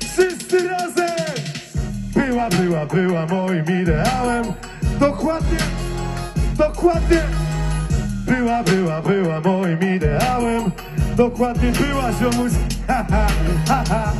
Wszyscy razem! Była, była, była moim ideałem. Dokładnie, dokładnie. Była, była, była moim ideałem. Dokładnie była ziomuś. Ha, ha, ha, ha.